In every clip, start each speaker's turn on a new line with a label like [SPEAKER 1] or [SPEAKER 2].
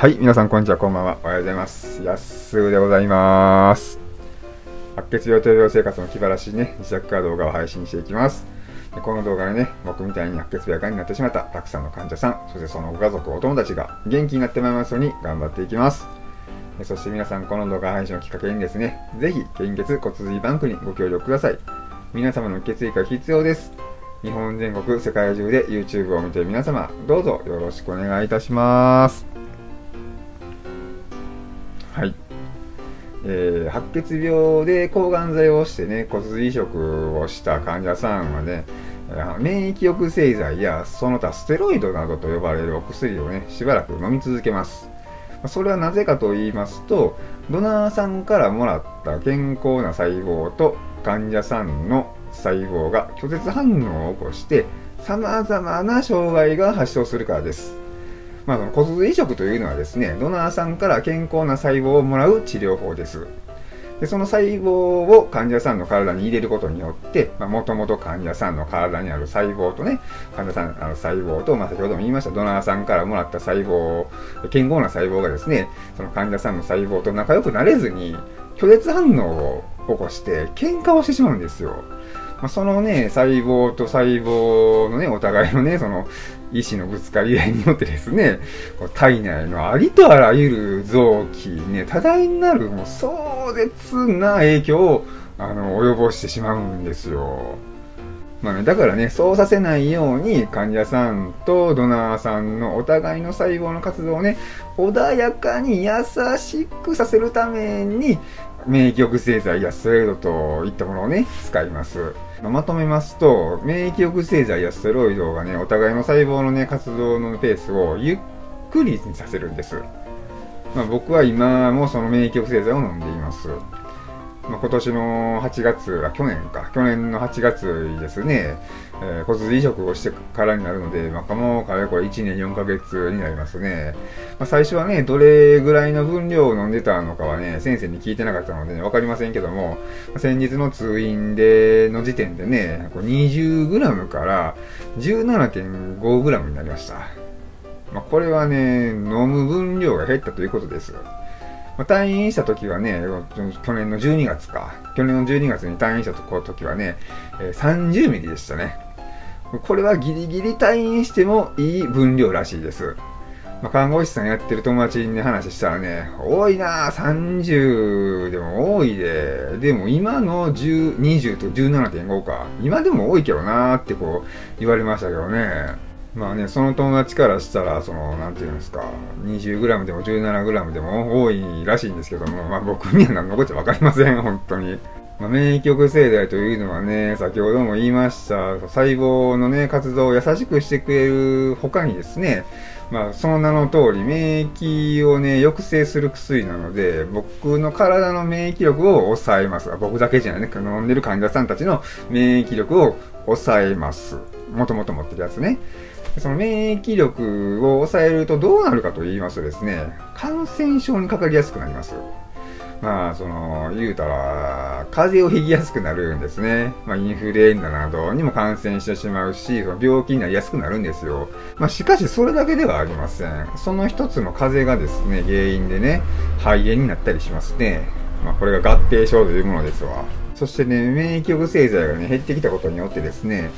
[SPEAKER 1] はい、皆さんこんにちは、こんばんは。おはようございます。やっすぐでございます。白血病と病生活の気晴らしいね、自宅から動画を配信していきます。この動画でね、僕みたいに白血病がんになってしまったたくさんの患者さん、そしてそのご家族、お友達が元気になってまいりますように頑張っていきます。そして皆さん、この動画配信をきっかけにですね、ぜひ、献血骨髄バンクにご協力ください。皆様の血液が必要です。日本全国、世界中で YouTube を見ている皆様、どうぞよろしくお願いいたします。はい。えー、白血病で抗がん剤をしてね、骨髄移植をした患者さんはね、免疫抑制剤やその他ステロイドなどと呼ばれるお薬をね、しばらく飲み続けます。それはなぜかと言いますと、ドナーさんからもらった健康な細胞と患者さんの細胞が拒絶反応を起こして、様々な障害が発症するからです。まあ、その骨髄移植というのはですね、ドナーさんから健康な細胞をもらう治療法です。でその細胞を患者さんの体に入れることによって、もともと患者さんの体にある細胞とね、患者さんあの細胞と、まあ、先ほども言いました、ドナーさんからもらった細胞、健康な細胞がですね、その患者さんの細胞と仲良くなれずに、拒絶反応を起こして、喧嘩をしてしまうんですよ。まあ、そのね、細胞と細胞のね、お互いのね、その、意志のぶつかり合いによってですね、体内のありとあらゆる臓器にね、多大なるもう壮絶な影響を、あの、及ぼしてしまうんですよ。まあね、だからね、そうさせないように患者さんとドナーさんのお互いの細胞の活動をね、穏やかに優しくさせるために、免疫抑制剤やステロイドといったものをね、使います。まとめますと、免疫抑制剤やステロイドがね、お互いの細胞のね、活動のペースをゆっくりにさせるんです。まあ、僕は今もその免疫抑制剤を飲んでいます。まあ、今年の8月、あ、去年か、去年の8月ですね、えー、骨髄移植をしてからになるので、まあ、もうかれこれ1年4ヶ月になりますね。まあ、最初はね、どれぐらいの分量を飲んでたのかはね、先生に聞いてなかったので、ね、わかりませんけども、先日の通院で、の時点でね、20g から 17.5g になりました。まあ、これはね、飲む分量が減ったということです。まあ、退院した時はね、去年の12月か。去年の12月に退院した時はね、えー、30ミリでしたね。これはギリギリ退院してもいい分量らしいです。まあ、看護師さんやってる友達に、話したらね、多いな30でも多いで、でも今の10 20と17.5か、今でも多いけどなってこう言われましたけどね。まあね、その友達からしたら、その、なんていうんですか、20g でも 17g でも多いらしいんですけども、まあ僕には何のこっちゃわかりません、本当に。まあ、免疫抑制剤というのはね、先ほども言いました、細胞のね、活動を優しくしてくれる他にですね、まあ、その名の通り、免疫をね、抑制する薬なので、僕の体の免疫力を抑えます。僕だけじゃないね、飲んでる患者さんたちの免疫力を抑えます。もともと持ってるやつね。その免疫力を抑えるとどうなるかと言いますとですね、感染症にかかりやすくなります。まあ、その、言うたら、風邪をひきやすくなるんですね。まあ、インフルエンザなどにも感染してしまうし、その病気になりやすくなるんですよ。まあ、しかしそれだけではありません。その一つの風邪がですね、原因でね、肺炎になったりしますね。まあ、これが合併症というものですわ。そしてね、免疫抑制剤がね、減ってきたことによってですね、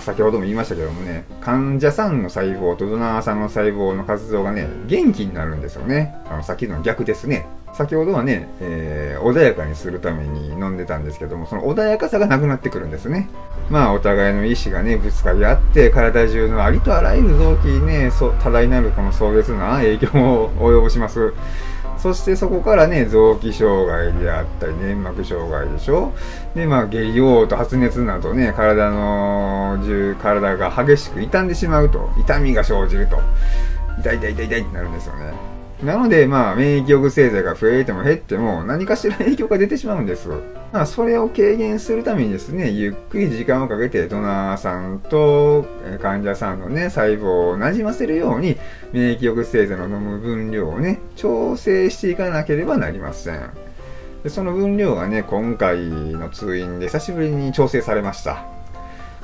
[SPEAKER 1] 先ほども言いましたけどもね、患者さんの細胞とドナーさんの細胞の活動がね、元気になるんですよね。あの、さっきの逆ですね。先ほどはね、えー、穏やかにするために飲んでたんですけども、その穏やかさがなくなってくるんですね。まあ、お互いの意志がね、ぶつかり合って、体中のありとあらゆる臓器にね、多大なるこの壮絶な影響を及ぼします。そしてそこからね、臓器障害であったり、粘膜障害でしょ？で、まあ、下痢、嘔吐、発熱などね、体の、体が激しく傷んでしまうと、痛みが生じると、痛い痛い痛い痛いってなるんですよね。なので、まあ、免疫抑制剤が増えても減っても、何かしら影響が出てしまうんです。まあ、それを軽減するためにですね、ゆっくり時間をかけて、ドナーさんと患者さんのね、細胞を馴染ませるように、免疫抑制剤の飲む分量をね、調整していかなければなりません。でその分量がね、今回の通院で久しぶりに調整されました。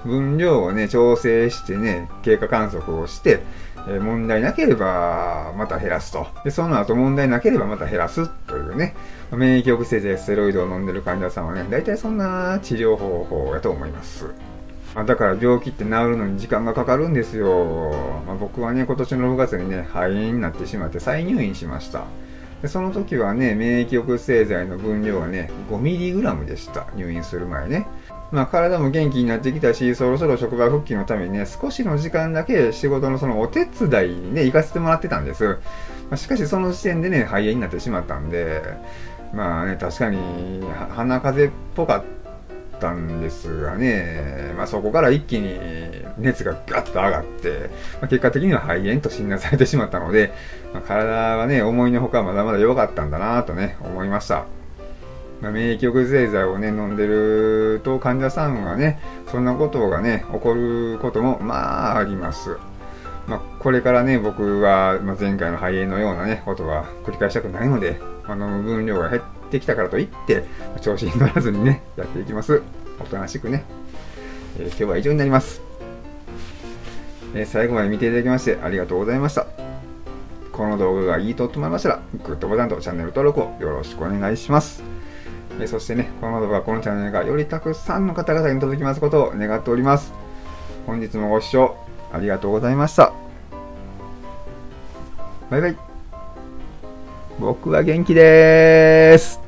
[SPEAKER 1] 分量をね、調整してね、経過観測をして、え問題なければまた減らすと。で、その後問題なければまた減らすというね、免疫抑制剤ステロイドを飲んでる患者さんはね、大体そんな治療方法やと思います。まだから病気って治るのに時間がかかるんですよ。まあ、僕はね、今年の6月にね、肺炎になってしまって再入院しました。でその時はね、免疫抑制剤の分量はね、5mg でした。入院する前ね。まあ、体も元気になってきたし、そろそろ職場復帰のためにね、少しの時間だけ仕事のそのお手伝いにね、行かせてもらってたんです。まあ、しかしその時点でね、肺炎になってしまったんで、まあね、確かに鼻風邪っぽかったんですがね、まあ、そこから一気に熱がガッと上がって、まあ、結果的には肺炎と診断されてしまったので、まあ、体はね、思いのほかまだまだ弱かったんだなとね、思いました。まあ、免疫抑制剤をね、飲んでると患者さんはね、そんなことがね、起こることも、まあ、あります。まあ、これからね、僕は、まあ、前回の肺炎のようなね、ことは繰り返したくないので、まあの、分量が減ってきたからといって、調子に乗らずにね、やっていきます。おとなしくね。えー、今日は以上になります。えー、最後まで見ていただきましてありがとうございました。この動画がいいと思いましたら、グッドボタンとチャンネル登録をよろしくお願いします。えそしてね、この動画、このチャンネルがよりたくさんの方々に届きますことを願っております。本日もご視聴ありがとうございました。バイバイ。僕は元気でーす。